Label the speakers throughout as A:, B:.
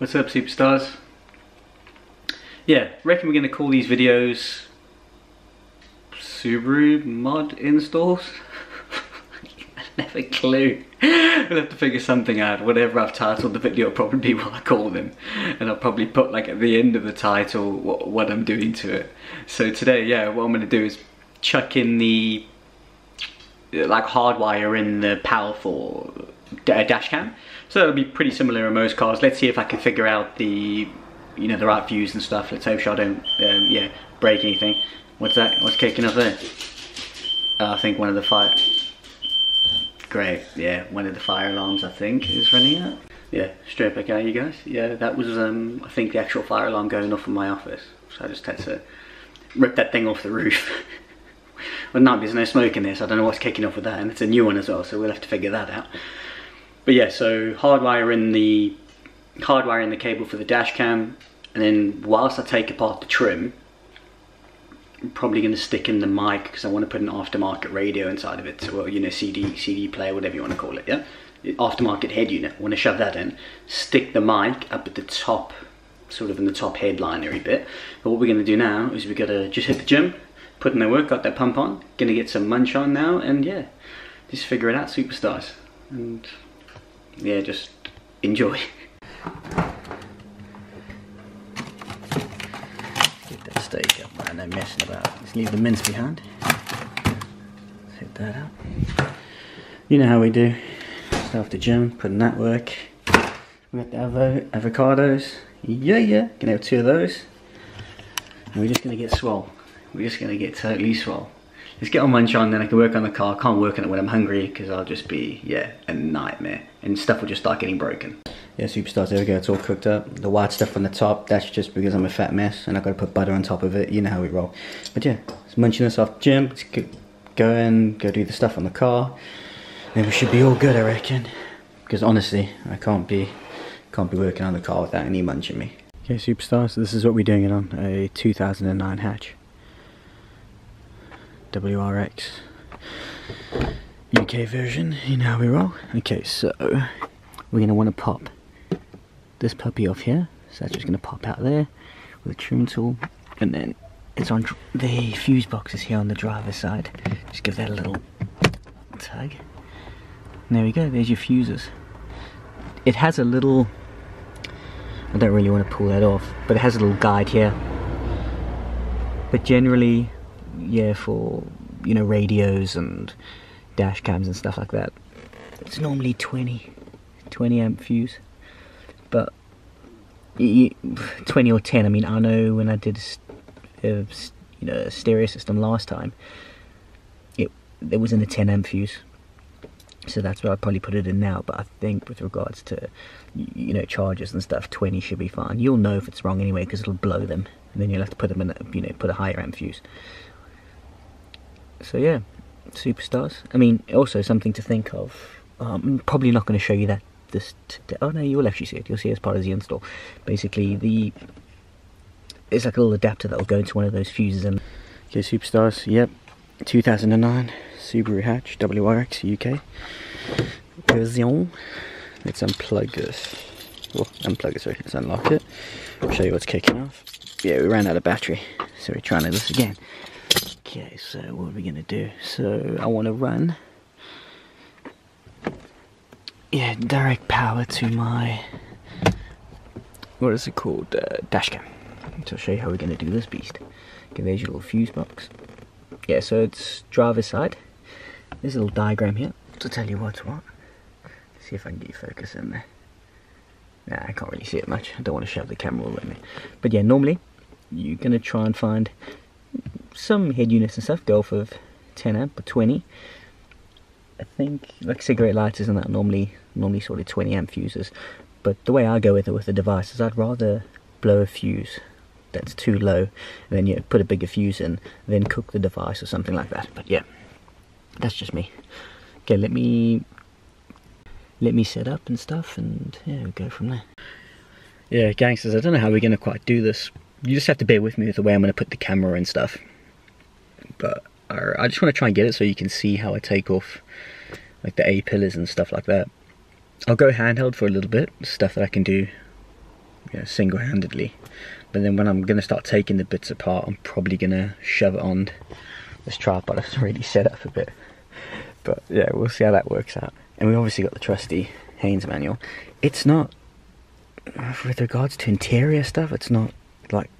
A: What's up superstars? Yeah, reckon we're gonna call these videos Subaru mod installs? I have never clue. We'll have to figure something out. Whatever I've titled the video will probably be what I call them. And I'll probably put like at the end of the title what, what I'm doing to it. So today, yeah, what I'm gonna do is chuck in the like hardwire in the powerful dash cam so that'll be pretty similar in most cars. Let's see if I can figure out the, you know, the right views and stuff. Let's hope I don't, um, yeah, break anything. What's that? What's kicking up there? Uh, I think one of the fire. Great, yeah, one of the fire alarms I think is running out. Yeah, straight back out you guys. Yeah, that was um, I think the actual fire alarm going off in my office. So I just had to rip that thing off the roof. well, no, there's no smoke in this. I don't know what's kicking off with that, and it's a new one as well. So we'll have to figure that out. But yeah, so hardwire in the hardwire in the cable for the dash cam, and then whilst I take apart the trim, I'm probably going to stick in the mic because I want to put an aftermarket radio inside of it. So, well, you know, CD, CD player, whatever you want to call it, yeah? Aftermarket head unit. I want to shove that in. Stick the mic up at the top, sort of in the top headlinery bit. But what we're going to do now is we're going to just hit the gym, put in the work, got that pump on, going to get some munch on now, and yeah, just figure it out, superstars. And yeah, just enjoy. Get that steak up, man. No messing about. Just leave the mince behind. Hit that up. You know how we do. Start off the gym, putting that work. We got the avo avocados. Yeah, yeah. Gonna have two of those. And we're just gonna get swole. We're just gonna get totally swole. Let's get on munch on, then I can work on the car. Can't work on it when I'm hungry because I'll just be, yeah, a nightmare. And stuff will just start getting broken. Yeah, superstars, there we go, it's all cooked up. The white stuff on the top, that's just because I'm a fat mess and I've got to put butter on top of it. You know how we roll. But yeah, it's munching this off gym. Let's go and go do the stuff on the car. Then we should be all good, I reckon. Because honestly, I can't be, can't be working on the car without any munching me. Okay, superstars, this is what we're doing it on, a 2009 hatch. WRX UK version, you know how we roll. Okay, so we're going to want to pop this puppy off here. So that's just going to pop out there with a trim tool. And then it's on the fuse boxes here on the driver's side. Just give that a little tug. And there we go, there's your fuses. It has a little, I don't really want to pull that off, but it has a little guide here. But generally, yeah, for you know radios and dash cams and stuff like that. It's normally 20, 20 amp fuse, but 20 or 10. I mean, I know when I did a, you know a stereo system last time, it there was in a 10 amp fuse, so that's where I probably put it in now. But I think with regards to you know chargers and stuff, 20 should be fine. You'll know if it's wrong anyway because it'll blow them, and then you'll have to put them in a, you know put a higher amp fuse so yeah, superstars. I mean, also something to think of. Um, I'm probably not going to show you that this. Today. Oh no, you will actually see it. You'll see it as part of the install. Basically, the it's like a little adapter that will go into one of those fuses. And okay, superstars. Yep, 2009 Subaru Hatch WRX UK version. Let's unplug this. Well, unplug it. Sorry, let's unlock it. I'll show you what's kicking off. Yeah, we ran out of battery, so we're trying this again. Okay, so what are we gonna do? So I want to run, yeah, direct power to my what is it called? Uh, dashcam. So I'll show you how we're gonna do this beast. Okay, there's your little fuse box. Yeah, so it's driver's side. There's a little diagram here to tell you what's what. Let's see if I can get focus in there. Nah, I can't really see it much. I don't want to shove the camera all in there. But yeah, normally you're gonna try and find some head units and stuff go for 10 amp or 20. I think like cigarette lighters and that normally normally sort of 20 amp fuses. But the way I go with it with the device is I'd rather blow a fuse that's too low and then you put a bigger fuse in then cook the device or something like that. But yeah, that's just me. Okay, let me let me set up and stuff and yeah, we'll go from there. Yeah, gangsters, I don't know how we're going to quite do this. You just have to bear with me with the way I'm going to put the camera and stuff but I just want to try and get it so you can see how I take off like the A pillars and stuff like that. I'll go handheld for a little bit, stuff that I can do you know, single-handedly. But then when I'm gonna start taking the bits apart, I'm probably gonna shove it on this tripod. It's already set up a bit. But yeah, we'll see how that works out. And we obviously got the trusty Haynes manual. It's not, with regards to interior stuff, it's not like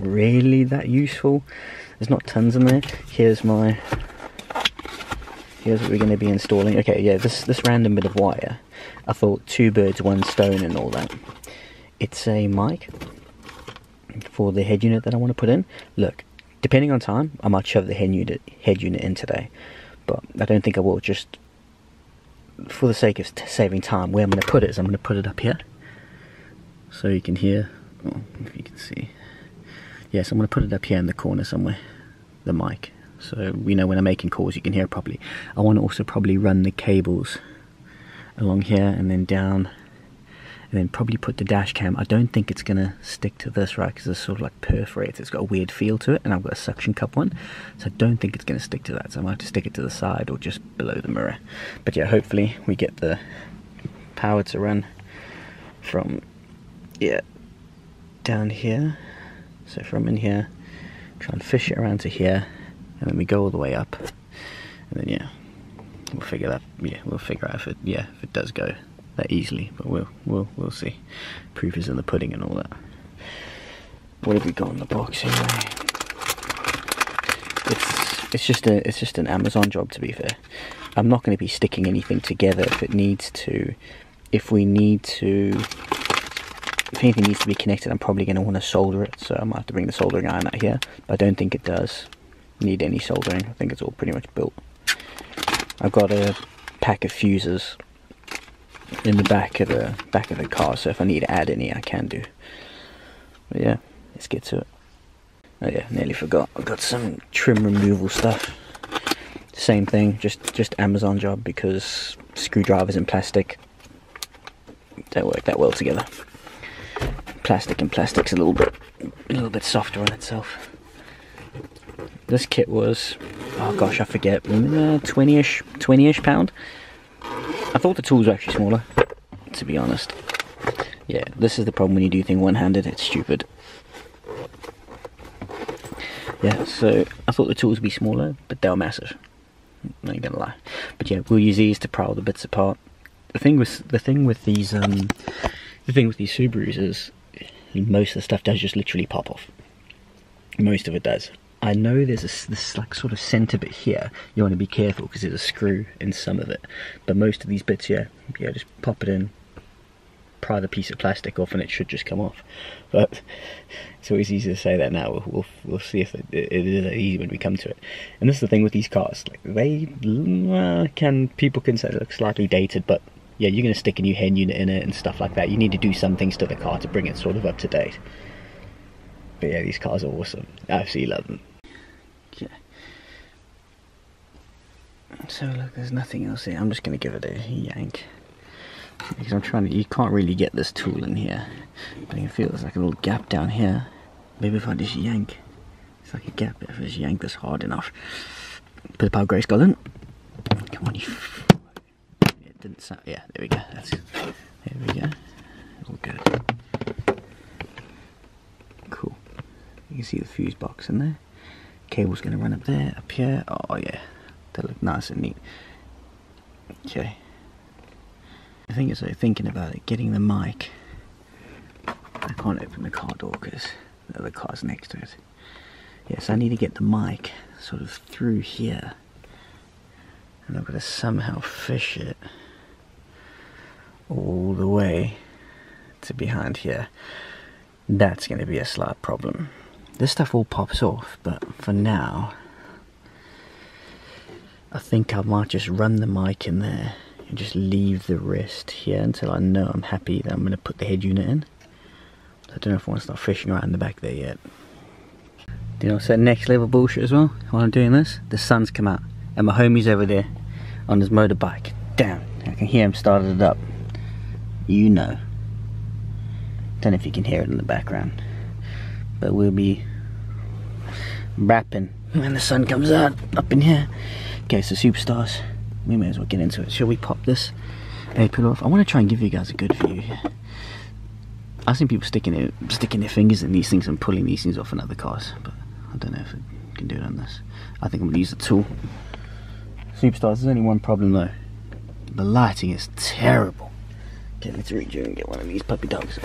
A: really that useful. There's not tons in there. Here's my, here's what we're going to be installing. Okay, yeah, this this random bit of wire. I thought two birds, one stone, and all that. It's a mic for the head unit that I want to put in. Look, depending on time, I might shove the head unit head unit in today, but I don't think I will. Just for the sake of saving time, where I'm going to put it is I'm going to put it up here, so you can hear. If you can see. Yes, I'm going to put it up here in the corner somewhere, the mic, so you know when I'm making calls you can hear it properly. I want to also probably run the cables along here and then down and then probably put the dash cam. I don't think it's going to stick to this right because it's sort of like perforated. It's got a weird feel to it and I've got a suction cup one. So I don't think it's going to stick to that. So I might have to stick it to the side or just below the mirror. But yeah, hopefully we get the power to run from, yeah, down here. So from in here, try and fish it around to here and then we go all the way up. And then yeah, we'll figure that, yeah, we'll figure out if it, yeah, if it does go that easily, but we'll we'll we'll see. Proof is in the pudding and all that. What have we got in the box anyway? It's it's just a it's just an Amazon job to be fair. I'm not going to be sticking anything together if it needs to. If we need to, if anything needs to be connected, I'm probably going to want to solder it. So I might have to bring the soldering iron out here. But I don't think it does need any soldering. I think it's all pretty much built. I've got a pack of fuses in the back of the back of the car so if I need to add any I can do but yeah let's get to it oh yeah nearly forgot I've got some trim removal stuff same thing just just Amazon job because screwdrivers and plastic don't work that well together plastic and plastic's a little bit a little bit softer on itself this kit was oh gosh I forget 20ish uh, 20ish pound I thought the tools were actually smaller, to be honest. Yeah, this is the problem when you do things one-handed, it's stupid. Yeah, so I thought the tools would be smaller, but they were massive. I'm not gonna lie. But yeah, we'll use these to pry all the bits apart. The thing with the thing with these um the thing with these Subarus is most of the stuff does just literally pop off. Most of it does. I know there's a, this like sort of center bit here. You want to be careful because there's a screw in some of it. But most of these bits, yeah, yeah, just pop it in, pry the piece of plastic off, and it should just come off. But it's always easy to say that now. We'll we'll, we'll see if it, it is easy when we come to it. And this is the thing with these cars. Like they uh, can people can say they look slightly dated, but yeah, you're gonna stick a new head unit in it and stuff like that. You need to do some things to the car to bring it sort of up to date. But yeah, these cars are awesome. I absolutely love them. Okay. So look, there's nothing else here. I'm just going to give it a yank. Because I'm trying to, you can't really get this tool in here. But you can feel there's like a little gap down here. Maybe if I just yank. It's like a gap if I just yank this hard enough. Put the power Grayskull. Come on, you. Didn't sound, yeah, there we go. That's, there we go. All good. Cool. You can see the fuse box in there. Cable's going to run up there, up here. Oh yeah, they look nice and neat. Okay. Thing is, I'm thinking about it, getting the mic. I can't open the car door because the other car's next to it. Yes, I need to get the mic sort of through here. And I've got to somehow fish it all the way to behind here. That's going to be a slight problem. This stuff all pops off, but for now, I think I might just run the mic in there and just leave the rest here until I know I'm happy that I'm going to put the head unit in. I don't know if I want to start fishing around the back there yet. Do you know what's next level bullshit as well? While I'm doing this, the sun's come out and my homie's over there on his motorbike. Damn, I can hear him started it up. You know. Don't know if you can hear it in the background. But we'll be rapping when the sun comes out up in here. Okay, so superstars, we may as well get into it. Shall we pop this apron off? I want to try and give you guys a good view here. I've seen people sticking it, sticking their fingers in these things and pulling these things off in other cars, but I don't know if it can do it on this. I think I'm gonna use the tool. Superstars, there's only one problem though. The lighting is terrible. Okay, let's reach you and get one of these puppy dogs.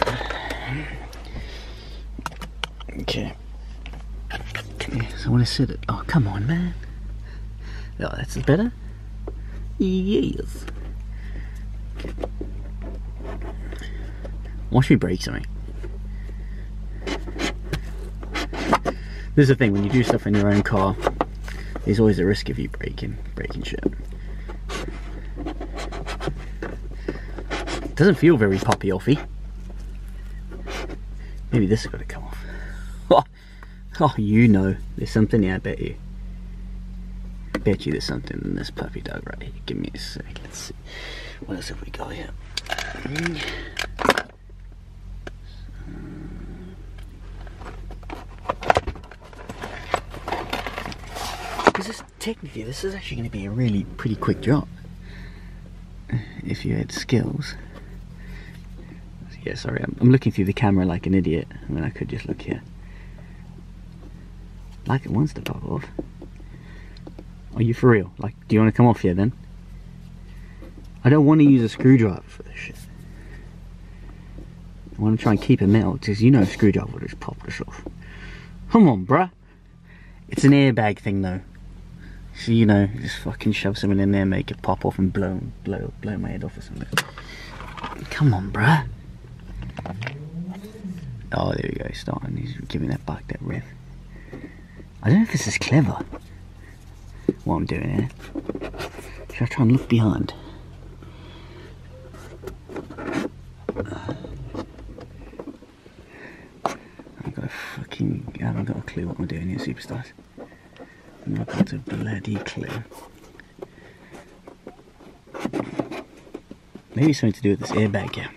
A: Okay. Okay, so I want to sit it. Oh, come on, man. Oh, that's better? Yes. Watch me break something. This is the thing, when you do stuff in your own car, there's always a risk of you breaking, breaking shit. Doesn't feel very poppy offy. Maybe this has got to come off. Oh, oh, you know, there's something here, I bet you. I bet you there's something in this puppy dog right here. Give me a sec, let's see. What else have we got here? Because this, technically, this is actually going to be a really pretty quick job. If you had skills. Yeah, sorry, I'm, I'm looking through the camera like an idiot I mean, I could just look here. Like it wants to pop off. Are you for real? Like, do you want to come off here then? I don't want to use a screwdriver for this shit. I want to try and keep it metal, because you know a screwdriver will just pop this off. Come on, bruh. It's an airbag thing though. So you know, just fucking shove something in there, make it pop off and blow, blow, blow my head off or something. Come on, bruh. Oh, there we go, starting. He's giving that back, that riff. I don't know if this is clever. What I'm doing here. Should I try and look behind? I've got a fucking. I haven't got a clue what I'm doing here, superstars. I've not got a bloody clue. Maybe something to do with this airbag here.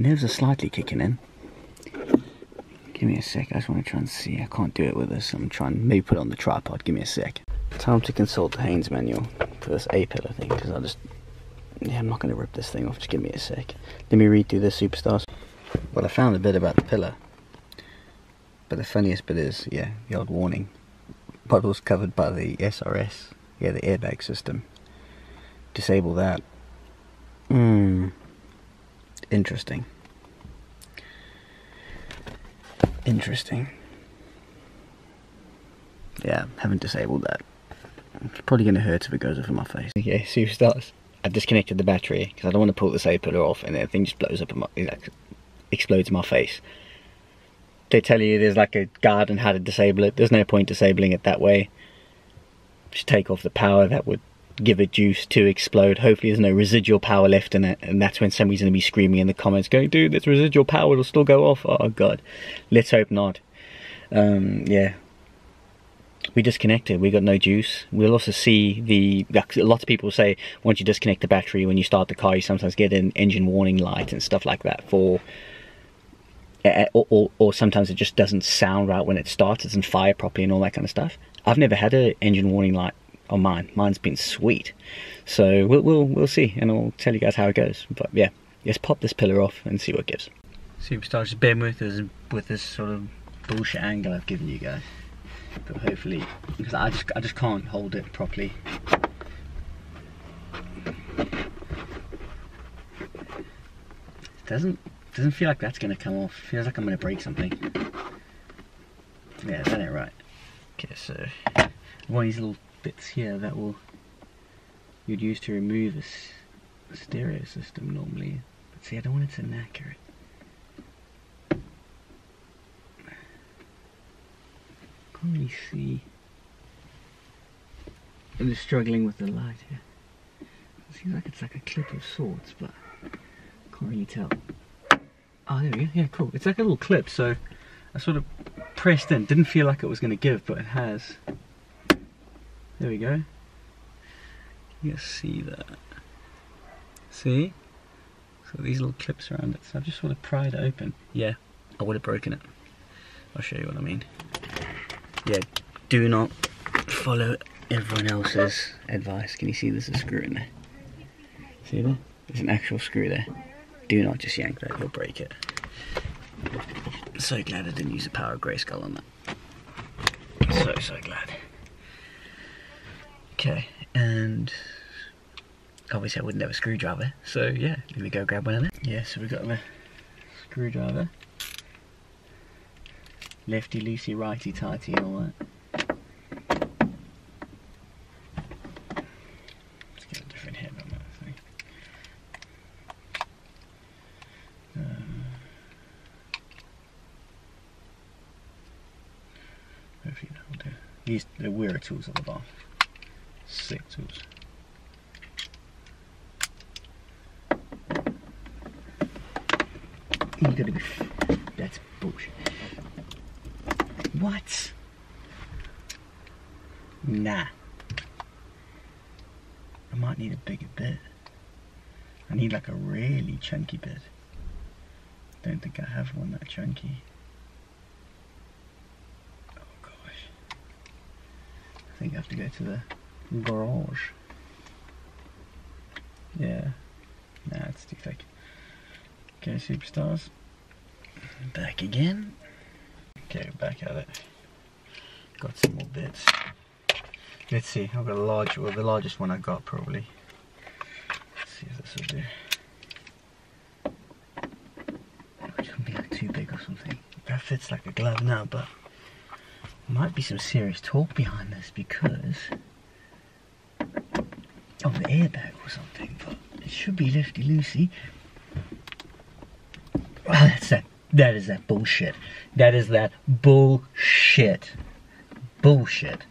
A: Nerves are slightly kicking in. Give me a sec, I just want to try and see. I can't do it with this. I'm trying, maybe put it on the tripod. Give me a sec. Time to consult the Haynes manual for this A-pillar thing, because I just, yeah, I'm not going to rip this thing off. Just give me a sec. Let me read through superstars. Well, I found a bit about the pillar. But the funniest bit is, yeah, the old warning. Puddles covered by the SRS, yeah, the airbag system. Disable that. Hmm. Interesting. Interesting. Yeah, haven't disabled that. It's probably going to hurt if it goes in my face. Okay, starts I've disconnected the battery because I don't want to pull this A-pillar off and then the thing just blows up my, like, explodes in my face. They tell you there's like a guide on how to disable it. There's no point disabling it that way. Just take off the power that would give it juice to explode. Hopefully there's no residual power left in it, and that's when somebody's going to be screaming in the comments going, dude, there's residual power, it'll still go off. Oh god. Let's hope not. Um, yeah. We disconnected, we got no juice. We'll also see the, a lot of people say once you disconnect the battery, when you start the car, you sometimes get an engine warning light and stuff like that for or, or, or, sometimes it just doesn't sound right when it starts, it doesn't fire properly and all that kind of stuff. I've never had an engine warning light on mine. Mine's been sweet. So we'll, we'll, we'll see and I'll tell you guys how it goes. But yeah, let's pop this pillar off and see what gives. Superstar just bear with us with this sort of bullshit angle I've given you guys. But hopefully, because I just, I just can't hold it properly. Doesn't doesn't feel like that's gonna come off. Feels like I'm gonna break something. Yeah, that ain't right. Okay, so one of these little bits here that will you'd use to remove a stereo system normally. But see, I don't want it to knacker it. Can't really see. I'm just struggling with the light here. It seems like it's like a clip of sorts, but can't really tell. Oh, there we go. Yeah, cool. It's like a little clip, so I sort of pressed in. Didn't feel like it was going to give, but it has. There we go. You see that. See? So these little clips around it. So I've just sort of pried it open. Yeah, I would have broken it. I'll show you what I mean. Yeah, do not follow everyone else's advice. Can you see there's a screw in there? See there? There's an actual screw there. Do not just yank that, you'll break it. So glad I didn't use the power of Grayskull on that. So, so glad. Okay, and obviously I wouldn't have a screwdriver, so yeah, let me go grab one of them. Yeah, so we've got the screwdriver. Lefty loosey, righty tighty, all that. Let's get a different head on that thing. Um, hopefully that will do. These the wearer tools at the bottom. You gotta be. That's bullshit. What? Nah. I might need a bigger bit. I need like a really chunky bit. Don't think I have one that chunky. Oh gosh. I think I have to go to the garage. Yeah. Nah, it's too thick. Okay, superstars. Back again. Okay, back at it. Got some more bits. Let's see, I've got a large, well the largest one I got probably. Let's see if this will do. Be like too big or something. That fits like a glove now, but might be some serious talk behind this because the airbag or something, but it should be lefty loosey. Oh, that's that. That is that bullshit. That is that bullshit. Bullshit.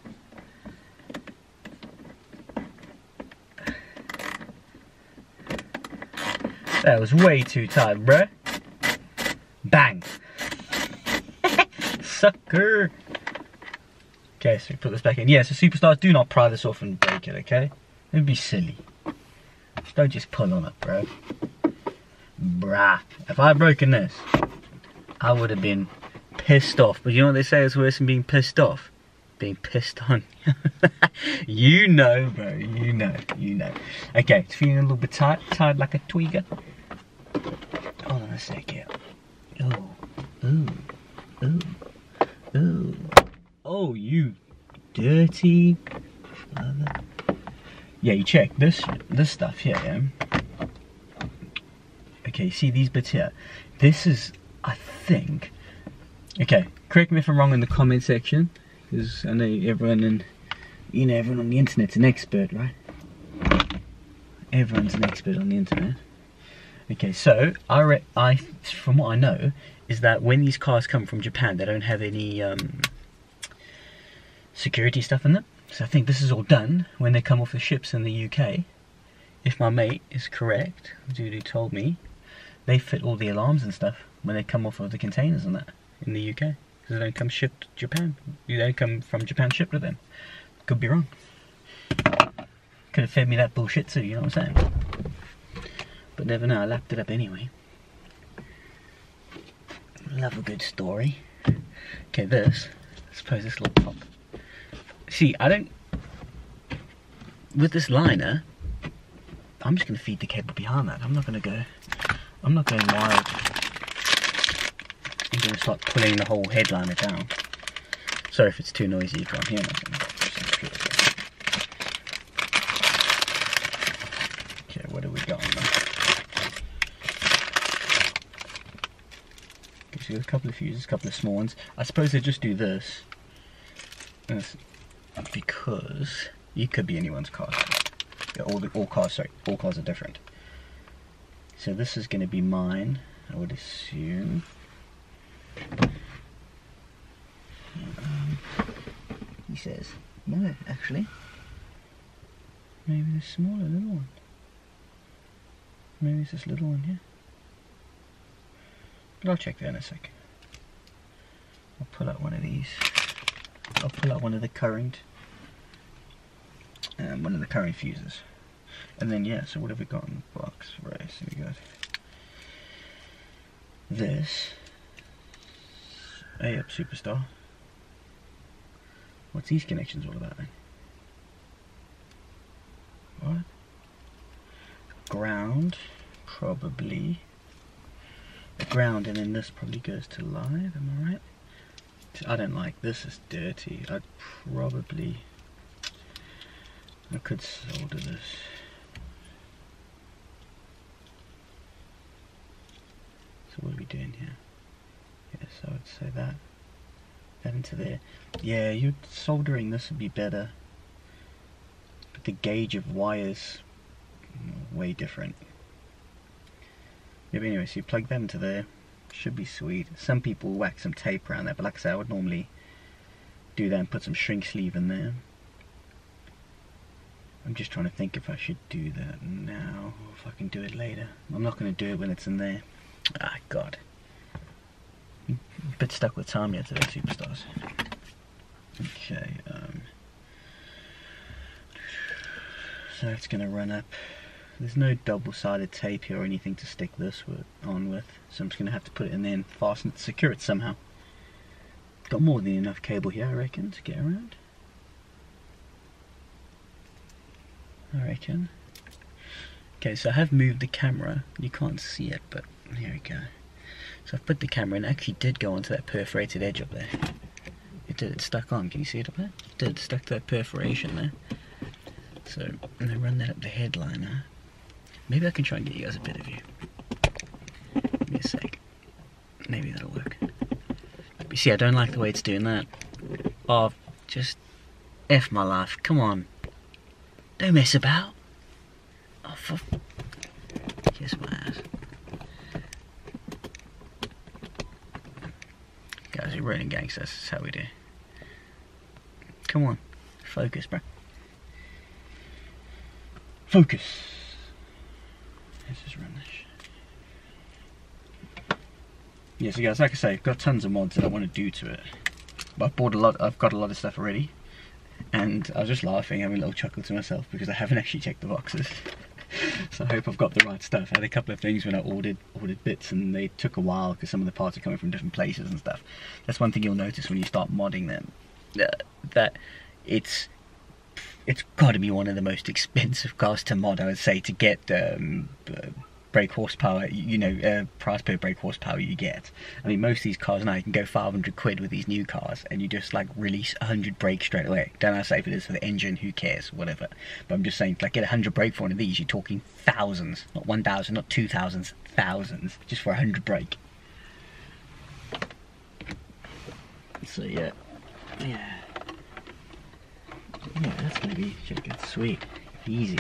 A: That was way too tight, bruh. Bang. Sucker. Okay, so we put this back in. Yeah, so superstars, do not pry this off and break it, okay? It'd be silly. Don't just pull on it, bro. Bruh. If I had broken this, I would have been pissed off. But you know what they say is worse than being pissed off? Being pissed on. you know, bro. You know. You know. Okay, it's feeling a little bit tight. Tied like a twigger. Hold on a sec here. Ooh. Ooh. Ooh. Ooh. Oh, you dirty. Yeah, you check this this stuff here, yeah? Okay, see these bits here? This is, I think, okay, correct me if I'm wrong in the comment section, because I know everyone in, you know, everyone on the internet's an expert, right? Everyone's an expert on the internet. Okay, so I, I, from what I know, is that when these cars come from Japan, they don't have any um, security stuff in them. So I think this is all done when they come off the ships in the UK. If my mate is correct, dude who told me, they fit all the alarms and stuff when they come off of the containers and that in the UK. Because they don't come shipped to Japan. They don't come from Japan shipped to them. Could be wrong. Could have fed me that bullshit too, you know what I'm saying? But never know, I lapped it up anyway. Love a good story. Okay, this, I suppose this little pop. See, I don't, with this liner, I'm just going to feed the cable behind that. I'm not going to go I'm not going wild. I'm going to start pulling the whole headliner down. Sorry if it's too noisy, you can't hear. Okay, what do we got on there? Okay, so a couple of fuses, a couple of small ones. I suppose they just do this. Because it could be anyone's car. Yeah, all, the, all cars, sorry, all cars are different. So this is going to be mine, I would assume. Um, he says, no, actually. Maybe the smaller little one. Maybe it's this little one here. But I'll check that in a second. I'll pull out one of these. I'll pull out one of the current, um, one of the current fuses. And then yeah, so what have we got in the box? Right, so we got this A up Superstar. What's these connections all about then? What? ground, probably. Ground, and then this probably goes to live, am I right? I don't like this, is dirty. I'd probably... I could solder this. So what are we doing here? Yes, I would say that. That into there. Yeah, you soldering this would be better. But the gauge of wires mm, way different. Yeah, but anyway, so you plug that into there. Should be sweet. Some people whack some tape around there, but like I said, I would normally do that and put some shrink sleeve in there. I'm just trying to think if I should do that now, or if I can do it later. I'm not going to do it when it's in there. Ah, God. A bit stuck with time yet today, superstars. Okay, um, so it's going to run up there's no double-sided tape here or anything to stick this with, on with, so I'm just going to have to put it in there and fasten it, secure it somehow. Got more than enough cable here, I reckon, to get around. I reckon. Okay, so I have moved the camera. You can't see it, but here we go. So I've put the camera and actually did go onto that perforated edge up there. It did, it stuck on. Can you see it up there? It did, stuck to that perforation there. So, and I run that up the headliner. Maybe I can try and get you guys a bit of view. Give me a sec. Maybe that'll work. But you see, I don't like the way it's doing that. Oh, just F my life. Come on. Don't mess about. Oh, for... Kiss my ass. Guys, we're running gangsters. That's how we do. Come on. Focus, bro. Focus. Let's just run this. Yeah, so guys, like I say, I've got tons of mods that I want to do to it. But I've bought a lot, I've got a lot of stuff already. And I was just laughing, having a little chuckle to myself because I haven't actually checked the boxes. so I hope I've got the right stuff. I had a couple of things when I ordered ordered bits and they took a while because some of the parts are coming from different places and stuff. That's one thing you'll notice when you start modding them. Uh, that it's it's got to be one of the most expensive cars to mod, I would say, to get um, brake horsepower, you know, uh, price per brake horsepower you get. I mean, most of these cars now, you can go 500 quid with these new cars, and you just, like, release 100 brakes straight away. Don't I say if it is for the engine, who cares, whatever. But I'm just saying, like, get 100 brake for one of these, you're talking thousands, not 1,000, not 2,000, thousands, just for 100 brake. So, yeah. Yeah. Yeah, that's gonna be good. Sweet. Easy.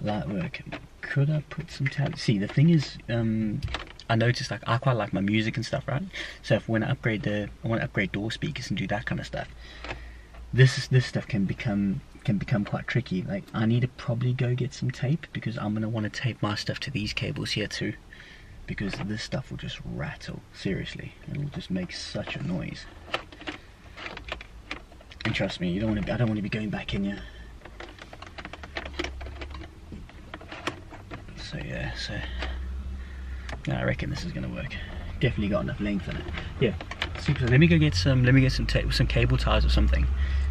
A: Light work. Could I put some tab? See, the thing is, um, I noticed like I quite like my music and stuff, right? So if when I upgrade the, I want to upgrade door speakers and do that kind of stuff. This this stuff can become can become quite tricky. Like I need to probably go get some tape because I'm gonna want to tape my stuff to these cables here too, because this stuff will just rattle. Seriously, it'll just make such a noise. And trust me, you don't want to. I don't want to be going back in yet. So yeah, so I reckon this is gonna work. Definitely got enough length in it. Yeah, super. Let me go get some. Let me get some tape, some cable ties or something,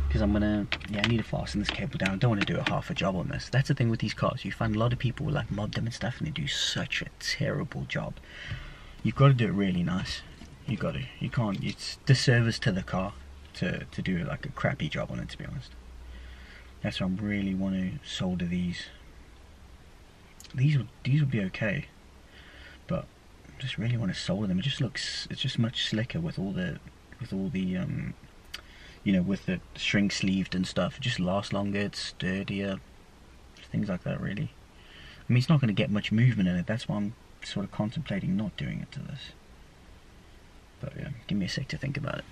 A: because I'm gonna. Yeah, I need to fasten this cable down. I don't want to do a half a job on this. That's the thing with these cars. You find a lot of people will like mod them and stuff, and they do such a terrible job. You've got to do it really nice. You got to. You can't. It's disservice to the car to, to do like a crappy job on it to be honest. That's why I really want to solder these. These would these would be okay, but I just really want to solder them. It just looks it's just much slicker with all the with all the um you know with the shrink sleeved and stuff. It just lasts longer. It's sturdier. Things like that really. I mean it's not going to get much movement in it. That's why I'm sort of contemplating not doing it to this. But yeah, give me a sec to think about it.